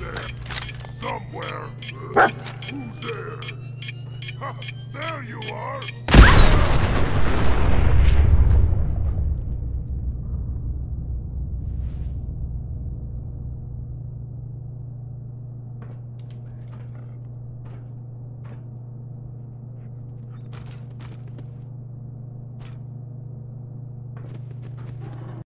there? Somewhere? Uh, who's there? There you are!